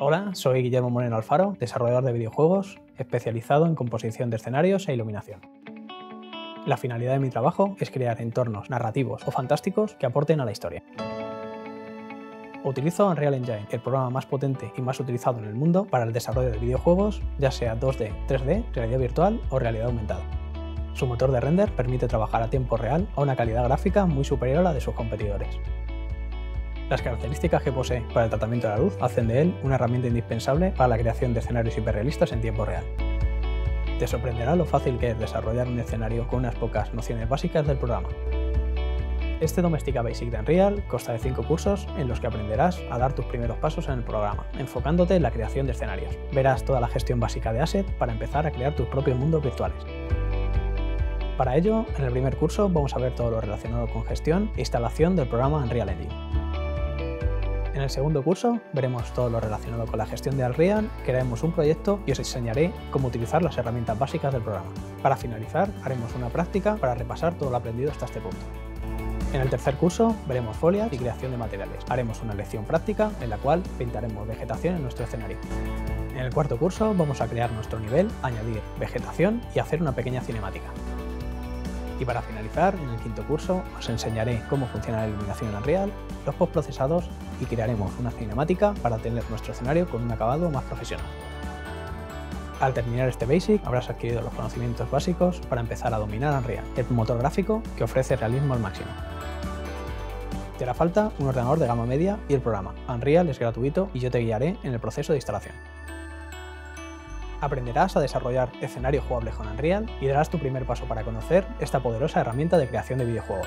Hola, soy Guillermo Moreno Alfaro, desarrollador de videojuegos, especializado en composición de escenarios e iluminación. La finalidad de mi trabajo es crear entornos narrativos o fantásticos que aporten a la historia. Utilizo Unreal Engine, el programa más potente y más utilizado en el mundo para el desarrollo de videojuegos, ya sea 2D, 3D, realidad virtual o realidad aumentada. Su motor de render permite trabajar a tiempo real a una calidad gráfica muy superior a la de sus competidores. Las características que posee para el tratamiento de la luz hacen de él una herramienta indispensable para la creación de escenarios hiperrealistas en tiempo real. Te sorprenderá lo fácil que es desarrollar un escenario con unas pocas nociones básicas del programa. Este Domestica Basic de Unreal consta de 5 cursos en los que aprenderás a dar tus primeros pasos en el programa, enfocándote en la creación de escenarios. Verás toda la gestión básica de asset para empezar a crear tus propios mundos virtuales. Para ello, en el primer curso vamos a ver todo lo relacionado con gestión e instalación del programa Unreal Engine. En el segundo curso veremos todo lo relacionado con la gestión de Unreal, crearemos un proyecto y os enseñaré cómo utilizar las herramientas básicas del programa. Para finalizar, haremos una práctica para repasar todo lo aprendido hasta este punto. En el tercer curso veremos folias y creación de materiales. Haremos una lección práctica en la cual pintaremos vegetación en nuestro escenario. En el cuarto curso vamos a crear nuestro nivel, añadir vegetación y hacer una pequeña cinemática. Y para finalizar, en el quinto curso os enseñaré cómo funciona la iluminación en Unreal, los postprocesados y crearemos una cinemática para tener nuestro escenario con un acabado más profesional. Al terminar este Basic habrás adquirido los conocimientos básicos para empezar a dominar Unreal, el motor gráfico que ofrece realismo al máximo. Te hará falta un ordenador de gama media y el programa. Unreal es gratuito y yo te guiaré en el proceso de instalación. Aprenderás a desarrollar escenarios jugables con Unreal y darás tu primer paso para conocer esta poderosa herramienta de creación de videojuegos.